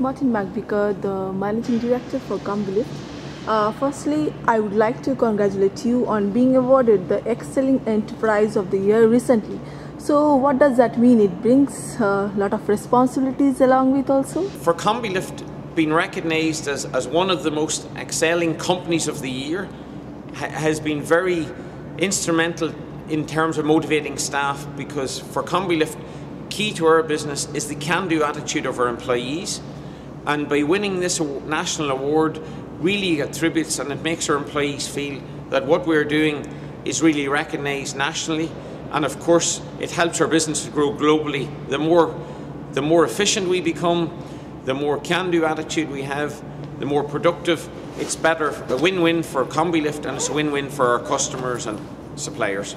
Martin McVicar, the Managing Director for Combilift. Uh, firstly, I would like to congratulate you on being awarded the Excelling Enterprise of the Year recently. So, what does that mean? It brings a lot of responsibilities along with also? For Combilift, being recognised as, as one of the most excelling companies of the year ha- has been very instrumental in terms of motivating staff because for Combilift, key to our business is the can do attitude of our employees. And by winning this national award, really attributes and it makes our employees feel that what we're doing is really recognised nationally. And of course, it helps our business to grow globally. The more, the more efficient we become, the more can do attitude we have, the more productive. It's better, a win win for Combilift and it's a win win for our customers and suppliers.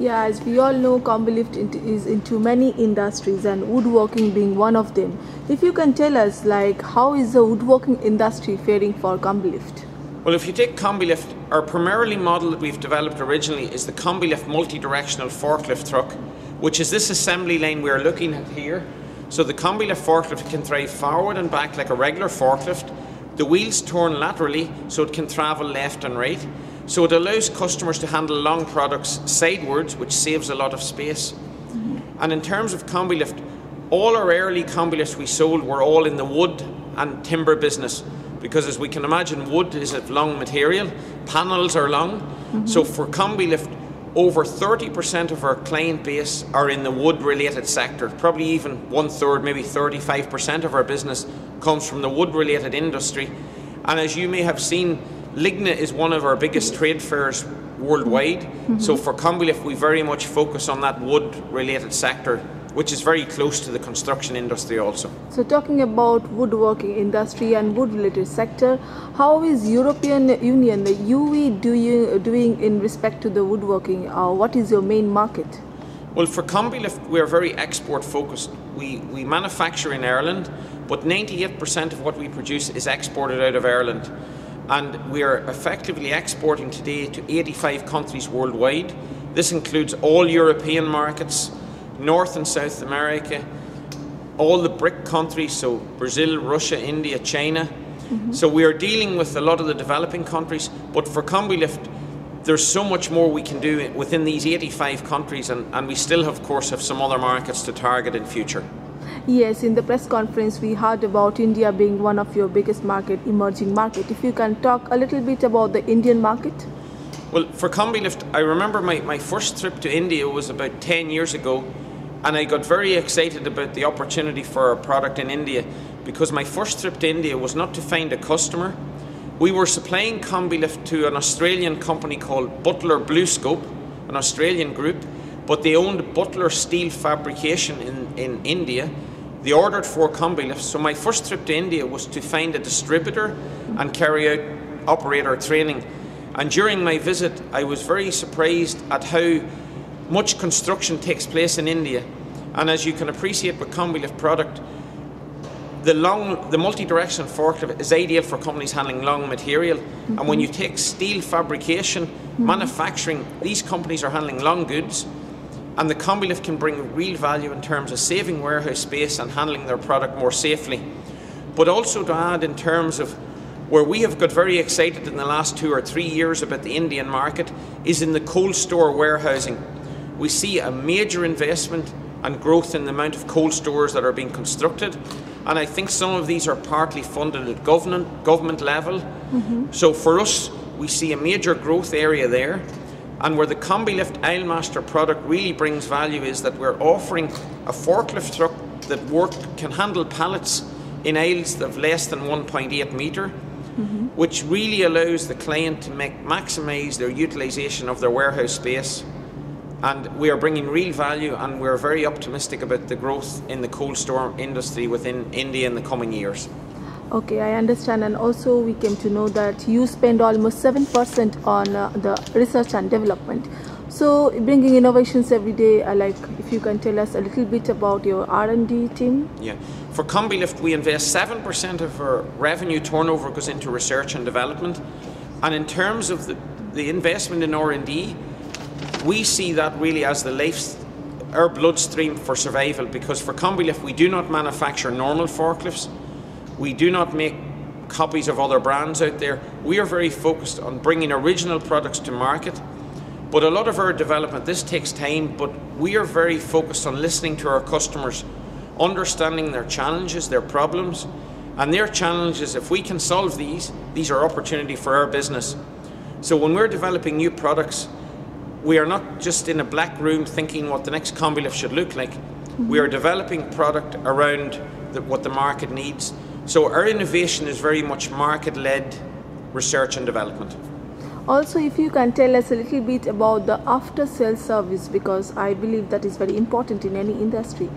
Yeah, as we all know, Combilift is into many industries and woodworking being one of them. If you can tell us, like, how is the woodworking industry faring for Combilift? Well, if you take Combilift, our primarily model that we've developed originally is the Combilift multi-directional forklift truck, which is this assembly lane we're looking at here. So the Combilift forklift can drive forward and back like a regular forklift. The wheels turn laterally so it can travel left and right. So it allows customers to handle long products sidewards, which saves a lot of space. Mm-hmm. And in terms of Combilift, all our early Combilifts we sold were all in the wood and timber business because as we can imagine wood is a long material, panels are long. Mm-hmm. So for Combilift, over 30% of our client base are in the wood related sector. Probably even one third, maybe 35% of our business comes from the wood related industry. And as you may have seen, LIGNA is one of our biggest trade fairs worldwide. Mm-hmm. So for Combilift, we very much focus on that wood related sector, which is very close to the construction industry also. So talking about woodworking industry and wood related sector, how is European Union, the UE, doing, doing in respect to the woodworking? Uh, what is your main market? Well, for Combilift, we are very export focused. We, we manufacture in Ireland, but 98% of what we produce is exported out of Ireland and we are effectively exporting today to 85 countries worldwide. This includes all European markets, North and South America, all the BRIC countries, so Brazil, Russia, India, China. Mm-hmm. So we are dealing with a lot of the developing countries, but for Combilift, there's so much more we can do within these 85 countries, and, and we still, of course, have some other markets to target in future. Yes, in the press conference we heard about India being one of your biggest market, emerging market. If you can talk a little bit about the Indian market. Well, for Combilift, I remember my, my first trip to India was about 10 years ago, and I got very excited about the opportunity for our product in India because my first trip to India was not to find a customer. We were supplying Combilift to an Australian company called Butler BlueScope, an Australian group, but they owned Butler Steel Fabrication in, in India they ordered four Combilifts. So my first trip to India was to find a distributor and carry out operator training. And during my visit, I was very surprised at how much construction takes place in India. And as you can appreciate with Combilift product, the long, the multi-directional forklift is ideal for companies handling long material. Mm-hmm. And when you take steel fabrication, mm-hmm. manufacturing, these companies are handling long goods and the Combilift can bring real value in terms of saving warehouse space and handling their product more safely. But also to add in terms of where we have got very excited in the last two or three years about the Indian market is in the cold store warehousing. We see a major investment and growth in the amount of cold stores that are being constructed. And I think some of these are partly funded at government, government level. Mm-hmm. So for us, we see a major growth area there. And where the Combilift Aisle product really brings value is that we're offering a forklift truck that work, can handle pallets in aisles of less than 1.8 metre, mm-hmm. which really allows the client to make, maximise their utilisation of their warehouse space. And we are bringing real value, and we're very optimistic about the growth in the cold store industry within India in the coming years. Okay, I understand. And also, we came to know that you spend almost 7% on uh, the research and development. So, bringing innovations every day, I like if you can tell us a little bit about your R&D team. Yeah. For Combilift, we invest 7% of our revenue turnover goes into research and development. And in terms of the, the investment in R&D, we see that really as the life our bloodstream for survival because for Combilift we do not manufacture normal forklifts. We do not make copies of other brands out there. We are very focused on bringing original products to market. But a lot of our development, this takes time, but we are very focused on listening to our customers, understanding their challenges, their problems, and their challenges, if we can solve these, these are opportunity for our business. So when we're developing new products, we are not just in a black room thinking what the next Combilift should look like. Mm-hmm. We are developing product around the, what the market needs. So our innovation is very much market-led research and development. Also, if you can tell us a little bit about the after-sales service, because I believe that is very important in any industry.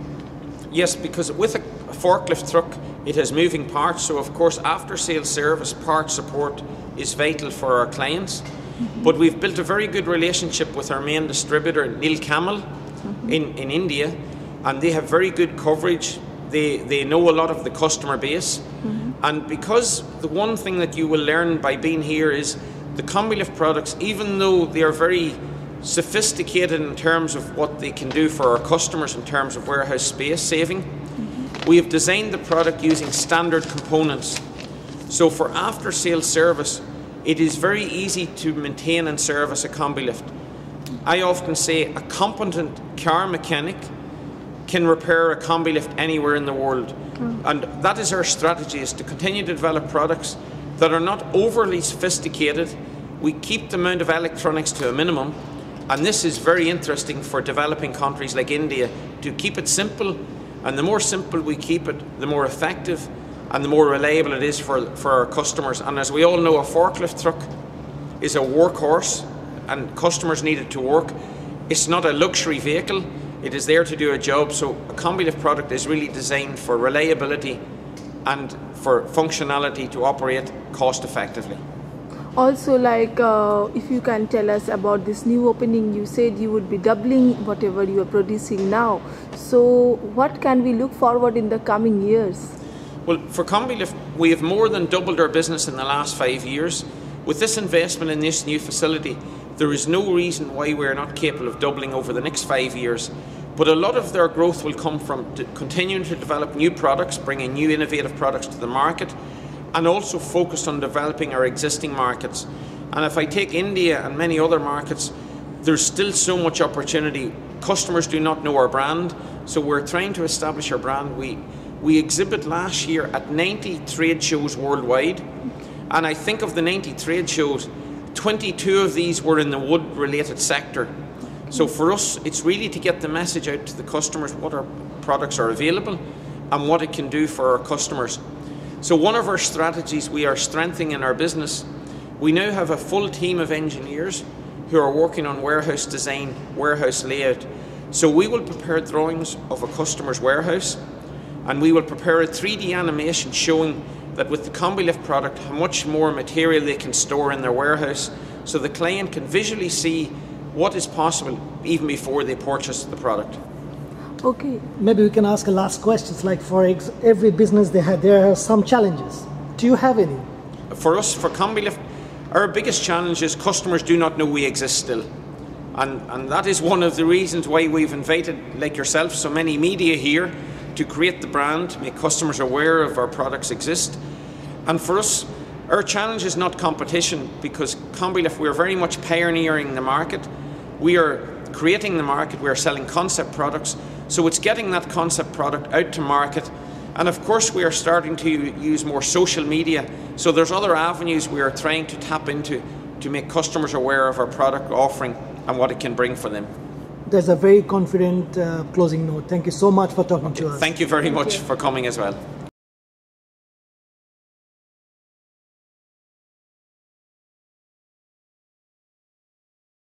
Yes, because with a forklift truck, it has moving parts. So, of course, after-sales service, part support is vital for our clients. Mm-hmm. But we've built a very good relationship with our main distributor, Nilkamal, mm-hmm. in, in India, and they have very good coverage. They, they know a lot of the customer base. Mm-hmm. And because the one thing that you will learn by being here is the Combilift products, even though they are very sophisticated in terms of what they can do for our customers in terms of warehouse space saving, mm-hmm. we have designed the product using standard components. So for after sales service, it is very easy to maintain and service a Combilift. I often say a competent car mechanic can repair a Combilift anywhere in the world. Mm. And that is our strategy, is to continue to develop products that are not overly sophisticated. We keep the amount of electronics to a minimum, and this is very interesting for developing countries like India to keep it simple. And the more simple we keep it, the more effective and the more reliable it is for, for our customers. And as we all know, a forklift truck is a workhorse, and customers need it to work. It's not a luxury vehicle, it is there to do a job. So, a Combilift product is really designed for reliability and for functionality to operate cost effectively. Also, like uh, if you can tell us about this new opening, you said you would be doubling whatever you are producing now. So, what can we look forward in the coming years? Well, for Combilift, we have more than doubled our business in the last five years. With this investment in this new facility, there is no reason why we're not capable of doubling over the next five years. But a lot of their growth will come from continuing to develop new products, bringing new innovative products to the market, and also focused on developing our existing markets. And if I take India and many other markets, there's still so much opportunity. Customers do not know our brand, so we're trying to establish our brand. We we exhibit last year at 90 trade shows worldwide, and I think of the 90 trade shows, 22 of these were in the wood related sector. So for us, it's really to get the message out to the customers what our products are available and what it can do for our customers. So one of our strategies we are strengthening in our business, we now have a full team of engineers who are working on warehouse design, warehouse layout. So we will prepare drawings of a customer's warehouse and we will prepare a 3D animation showing that with the Combilift product how much more material they can store in their warehouse so the client can visually see what is possible even before they purchase the product. Okay. Maybe we can ask a last question. It's like for every business they have, there are some challenges. Do you have any? For us, for Combilift, our biggest challenge is customers do not know we exist still. And, and that is one of the reasons why we've invited, like yourself, so many media here to create the brand, make customers aware of our products exist. And for us, our challenge is not competition because Combilift, we are very much pioneering the market. We are creating the market, we are selling concept products. So it's getting that concept product out to market. And of course, we are starting to use more social media. So there's other avenues we are trying to tap into to make customers aware of our product offering and what it can bring for them. There's a very confident uh, closing note. Thank you so much for talking okay. to us. Thank you very Thank much you. for coming as well.